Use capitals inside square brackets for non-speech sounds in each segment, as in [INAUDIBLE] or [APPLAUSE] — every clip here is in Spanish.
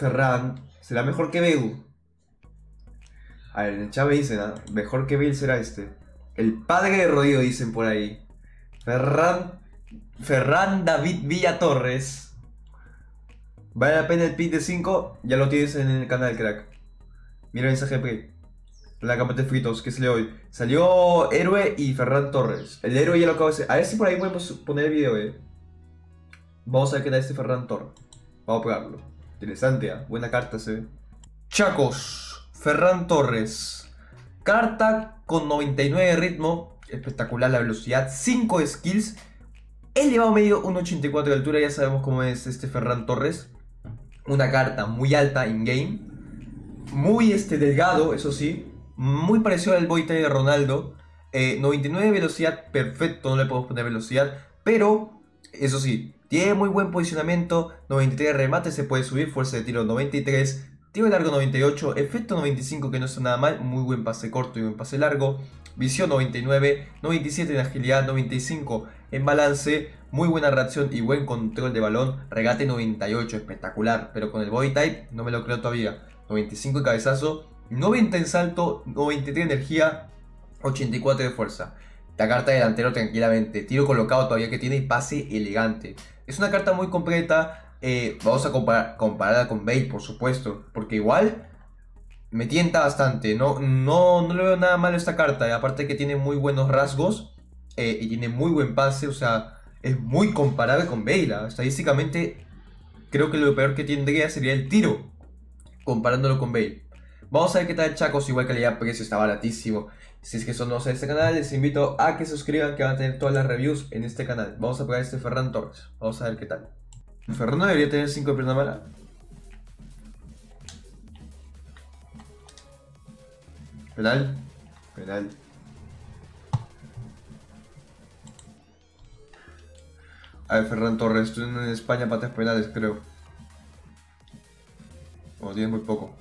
Ferran será mejor que Beu. A ver, en el chat me dicen, mejor que Bale será este. El padre de Rodrigo dicen por ahí. Ferran, Ferran David Villa Torres. Vale la pena el pick de 5, ya lo tienes en el canal, crack. Mira el mensaje de La capa de fritos, ¿qué salió hoy? Salió Héroe y Ferran Torres. El héroe ya lo acabo de hacer. A ver si por ahí podemos poner el video, eh. Vamos a ver qué tal este Ferran Torres. Vamos a probarlo. Interesante, ¿eh? Buena carta se ve. Chacos, Ferran Torres. Carta con 99 de ritmo. Espectacular la velocidad. 5 skills. Elevado medio, 1.84 de altura. Ya sabemos cómo es este Ferran Torres. Una carta muy alta in-game. Muy este, delgado, eso sí. Muy parecido al Boy de Ronaldo. 99 de velocidad, perfecto. No le podemos poner velocidad. Pero, eso sí, tiene muy buen posicionamiento, 93 de remate, se puede subir, fuerza de tiro 93, tiro largo 98, efecto 95 que no está nada mal, muy buen pase corto y buen pase largo, visión 99, 97 en agilidad, 95 en balance, muy buena reacción y buen control de balón, regate 98, espectacular, pero con el body type no me lo creo todavía, 95 en cabezazo, 90 en salto, 93 de energía, 84 de fuerza. La carta de delantero tranquilamente, tiro colocado todavía que tiene y pase elegante. Es una carta muy completa. Eh, vamos a comparar, compararla con Bale, por supuesto. Porque igual me tienta bastante. No, no, no le veo nada malo a esta carta. Aparte que tiene muy buenos rasgos. Eh, y tiene muy buen pase. O sea, es muy comparable con Bale. Estadísticamente, creo que lo peor que tendría sería el tiro. Comparándolo con Bale. Vamos a ver qué tal Chacos. Igual calidad-precio está baratísimo. Si es que son nuevos en este canal, les invito a que se suscriban que van a tener todas las reviews en este canal. Vamos a probar este Ferran Torres. Vamos a ver qué tal. Ferran debería tener 5 de pierna mala. Penal. Penal. A ver, Ferran Torres, estoy en España patas penales, creo. Como tiene muy poco.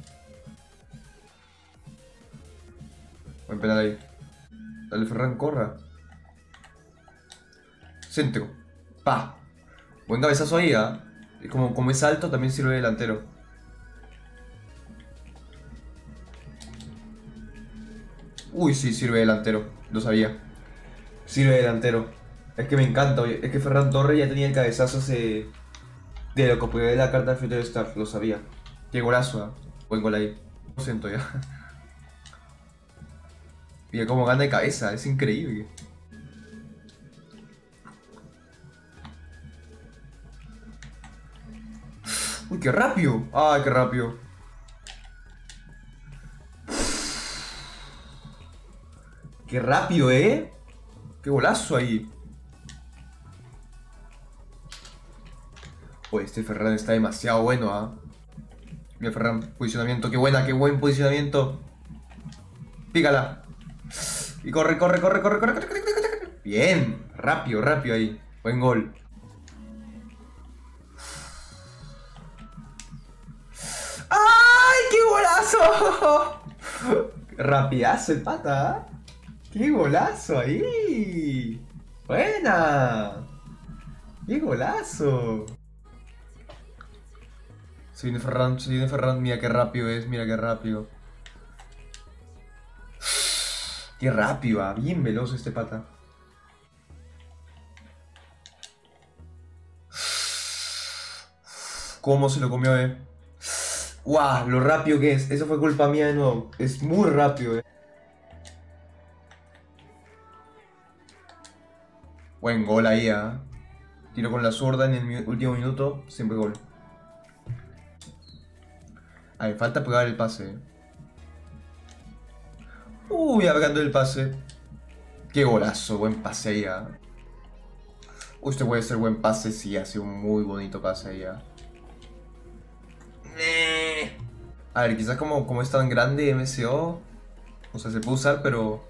Penal ahí. Dale, Ferran, corra. Centro. Pa. Buen cabezazo ahí, ¿ah? Y como, como es alto, también sirve de delantero. Uy, sí, sirve de delantero. Lo sabía. Sirve de delantero. Es que me encanta, oye. Es que Ferran Torres ya tenía el cabezazo hace... De lo que podía de la carta de Future Star. Lo sabía. Qué golazo, ¿ah? Buen gol ahí. Lo siento ya. Mira cómo gana de cabeza, es increíble. Uy, qué rápido. Ay, qué rápido. Qué rápido, ¿eh? Qué golazo ahí. Uy, este Ferran está demasiado bueno, ¿ah? Mira, Ferran, posicionamiento, qué buena, qué buen posicionamiento. Pícala. Y corre, corre, corre, corre, corre, corre, corre, corre. Bien, rápido, rápido ahí. Buen gol. ¡Ay, qué golazo! [LAUGHS] Rapidazo el pata. ¡Qué golazo ahí! ¡Buena! ¡Qué golazo! Se viene Ferran, se viene Ferran, mira qué rápido es, mira qué rápido. Qué rápido, ah, bien veloz este pata. ¿Cómo se lo comió, eh? ¡Guau! Lo rápido que es. Eso fue culpa mía de nuevo. Es muy rápido, eh. Buen gol ahí, ¿ah? Tiro con la zurda en el último minuto. Siempre gol. A ver, falta pegar el pase. Eh. Uy, abriendo el pase. Qué golazo, buen pase ahí. ¿ah? Uy, este puede ser buen pase, sí, hace un muy bonito pase ahí. ¿ah? A ver, quizás como, como es tan grande MCO, o sea, se puede usar, pero...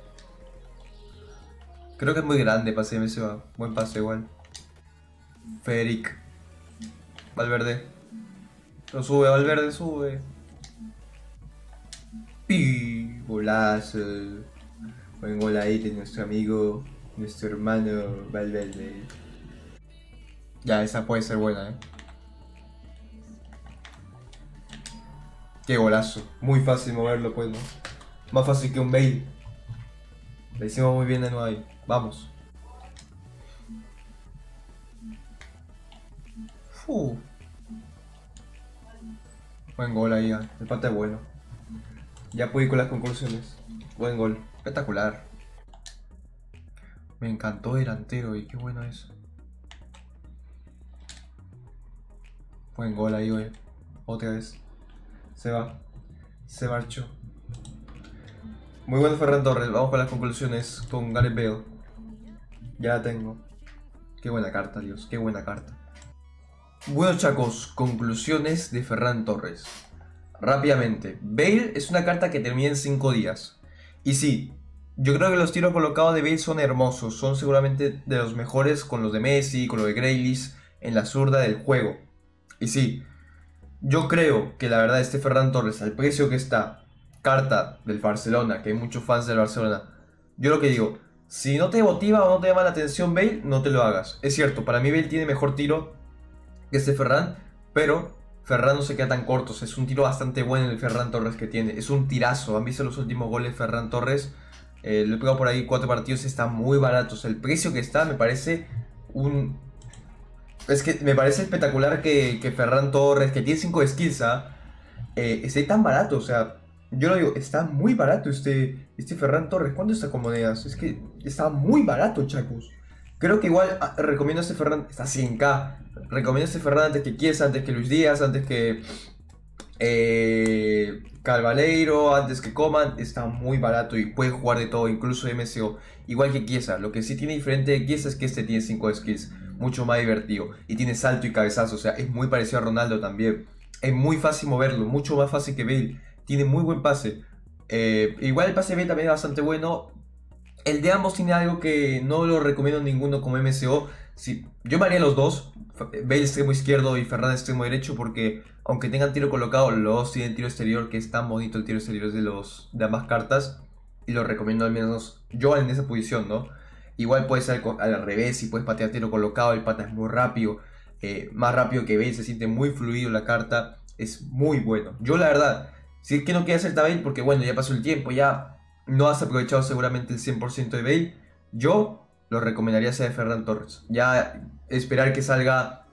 Creo que es muy grande pase MCO, ¿ah? buen pase igual. Federic. Valverde. Lo sube, Valverde, sube. ¡Pi! Golazo. Buen gol ahí de nuestro amigo, nuestro hermano Valverde. Ya, esa puede ser buena, ¿eh? Qué golazo. Muy fácil moverlo, pues, ¿no? Más fácil que un Bale. Le hicimos muy bien de nuevo ahí. Vamos. Uh. Buen gol ahí, ah. el pata es bueno. Ya pude ir con las conclusiones. Buen gol, espectacular. Me encantó delantero y qué bueno eso. Buen gol ahí, güey. Otra vez. Se va. Se marchó. Muy bueno Ferran Torres. Vamos con las conclusiones con Gareth Bale. Ya la tengo. Qué buena carta, Dios. Qué buena carta. Bueno, chacos. Conclusiones de Ferran Torres. Rápidamente. Bale es una carta que termina en 5 días. Y sí, yo creo que los tiros colocados de Bale son hermosos. Son seguramente de los mejores con los de Messi, con los de Grealish en la zurda del juego. Y sí, yo creo que la verdad este Ferran Torres, al precio que está, carta del Barcelona, que hay muchos fans del Barcelona, yo lo que digo, si no te motiva o no te llama la atención Bale, no te lo hagas. Es cierto, para mí Bale tiene mejor tiro que este Ferran, pero Ferran no se queda tan corto. es un tiro bastante bueno el Ferran Torres que tiene. Es un tirazo. ¿Han visto los últimos goles Ferran Torres? Eh, lo he pegado por ahí cuatro partidos. Está muy barato. el precio que está me parece un es que me parece espectacular que, Ferran Torres, que tiene 5 skills, ¿ah? eh, esté tan barato. O sea, yo lo digo, está muy barato este, este Ferran Torres. ¿Cuánto está con monedas? Es que está muy barato, chacos. Creo que igual ah, recomiendo este Ferran, está 100k. Recomiendo este Ferran antes que Kiesa, antes que Luis Díaz, antes que eh, Calvaleiro, antes que Coman. Está muy barato y puede jugar de todo, incluso MCO. Igual que Kiesa. Lo que sí tiene diferente de Kiesa es que este tiene 5 skills mucho más divertido. Y tiene salto y cabezazo, o sea, es muy parecido a Ronaldo también. Es muy fácil moverlo, mucho más fácil que Bale. Tiene muy buen pase. Eh, igual el pase de Bale también es bastante bueno. El de ambos tiene algo que no lo recomiendo ninguno como MCO. Si, yo me haría los dos, Bale extremo izquierdo y Ferran extremo derecho, porque aunque tengan tiro colocado, los tienen tiro exterior, que es tan bonito el tiro exterior de, los, de ambas cartas. Y lo recomiendo al menos yo en esa posición, ¿no? Igual puede ser al revés, si puedes patear tiro colocado, el pata es muy rápido, eh, más rápido que Bale, se siente muy fluido la carta, es muy bueno. Yo la verdad, si es que no quieres hacer Bale, porque bueno, ya pasó el tiempo, ya no has aprovechado seguramente el 100% de Bale, yo lo recomendaría hacer de Ferran Torres. Ya esperar que salga,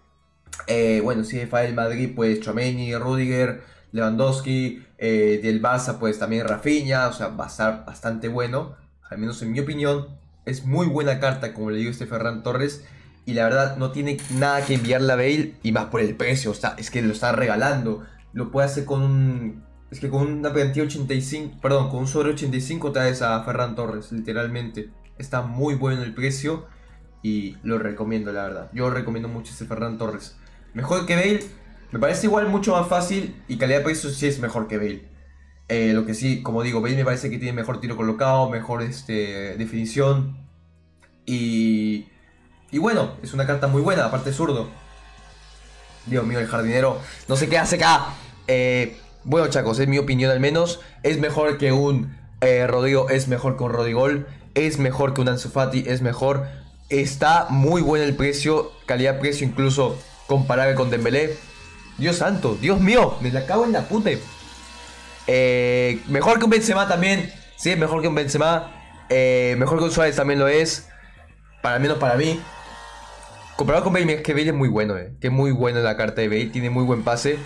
eh, bueno, si es el Madrid, pues Chomeni, Rudiger, Lewandowski, eh, del Barça, pues también Rafinha, o sea, va a estar bastante bueno, al menos en mi opinión. Es muy buena carta, como le digo este Ferran Torres. Y la verdad, no tiene nada que enviarle a Bale. Y más por el precio. O sea, es que lo está regalando. Lo puede hacer con un. Es que con una plantilla 85. Perdón, con un sobre 85 traes a Ferran Torres, literalmente. Está muy bueno el precio. Y lo recomiendo, la verdad. Yo recomiendo mucho este Ferran Torres. Mejor que Bale. Me parece igual mucho más fácil. Y calidad de precio sí es mejor que Bale. Eh, lo que sí, como digo, Bale me parece que tiene mejor tiro colocado, mejor este, definición. Y, y bueno, es una carta muy buena, aparte zurdo. Dios mío, el jardinero no sé qué hace acá. Eh, bueno, chacos, es mi opinión al menos. Es mejor que un eh, Rodrigo, es mejor que un Rodigol. Es mejor que un Ansu es mejor. Está muy bueno el precio, calidad-precio incluso comparable con Dembélé. Dios santo, Dios mío, me la cago en la puta. Eh, mejor que un Benzema también. Sí, mejor que un Benzema. Eh, mejor que un Suárez también lo es. Para menos para mí. Comparado con Bale, es que Bale es muy bueno, eh. Que muy bueno la carta de Bale. Tiene muy buen pase.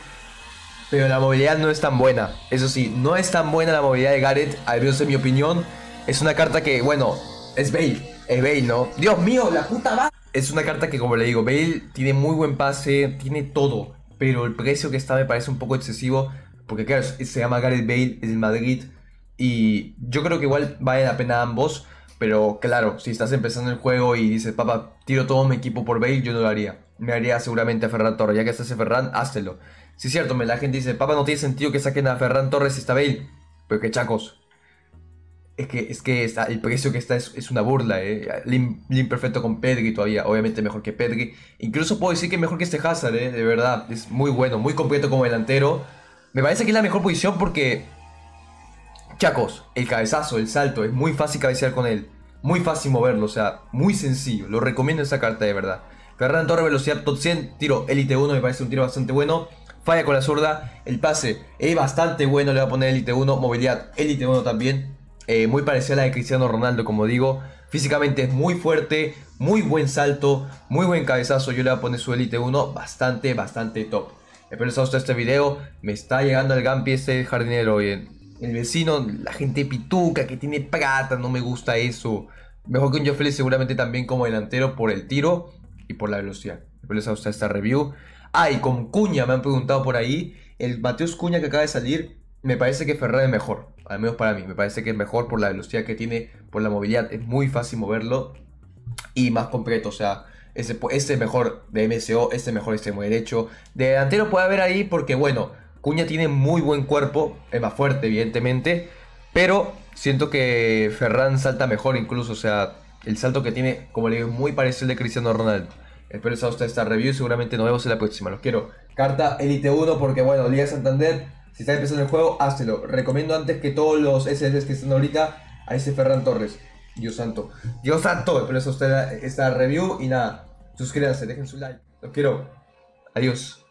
Pero la movilidad no es tan buena. Eso sí, no es tan buena la movilidad de Gareth. Al menos en mi opinión. Es una carta que, bueno, es Bale. Es Bale, ¿no? Dios mío, la puta va. Es una carta que, como le digo, Bale tiene muy buen pase. Tiene todo. Pero el precio que está me parece un poco excesivo. Porque claro, se llama Gareth Bale, es el Madrid. Y yo creo que igual vale la pena ambos. Pero claro, si estás empezando el juego y dices, papá, tiro todo mi equipo por Bale, yo no lo haría. Me haría seguramente a Ferran Torres. Ya que estás en Ferran, háztelo. Si es cierto, la gente dice, papá, no tiene sentido que saquen a Ferran Torres y está Bale. Pero que chacos. Es que, es que está, el precio que está es, una burla, eh. Perfecto con Pedri todavía, obviamente mejor que Pedri. Incluso puedo decir que mejor que este Hazard, eh, de verdad. Es muy bueno, muy completo como delantero. Me parece que es la mejor posición porque. Chacos, el cabezazo, el salto, es muy fácil cabecear con él. Muy fácil moverlo, o sea, muy sencillo. Lo recomiendo esa carta de verdad. Ferran Torre, velocidad top 100, tiro Elite 1, me parece un tiro bastante bueno. falla con la zurda. El pase es bastante bueno, le va a poner Elite 1. Movilidad, Elite 1 también. Eh, muy parecida a la de Cristiano Ronaldo, como digo. Físicamente es muy fuerte, muy buen salto, muy buen cabezazo. Yo le voy a poner su Elite 1 bastante, bastante top. Espero les haya gustado este video. Me está llegando el Gampi este jardinero. El vecino, la gente pituca que tiene plata, no me gusta eso. Mejor que un Joffrey seguramente también como delantero por el tiro y por la velocidad. Espero les haya gustado esta review. Ah, con Cuña me han preguntado por ahí. El Mateus Cuña que acaba de salir, me parece que Ferrari es mejor. Al menos para mí. Me parece que es mejor por la velocidad que tiene, por la movilidad. Es muy fácil moverlo y más completo. O sea, ese, ese mejor de MSO, este mejor extremo derecho. De delantero puede haber ahí porque, bueno, Cuña tiene muy buen cuerpo, es más fuerte, evidentemente. Pero siento que Ferran salta mejor incluso. O sea, el salto que tiene, como le digo, muy parecido al de Cristiano Ronaldo. Espero que les haya esta review. Seguramente nos vemos en la próxima. Los quiero. Carta Elite 1 porque, bueno, Liga Santander. Si está empezando el juego, háztelo. Recomiendo antes que todos los SSs que están ahorita a ese Ferran Torres. Dios santo. Dios santo. Espero les haya esta review. Y nada, suscríbanse, dejen su like. Los quiero. Adiós.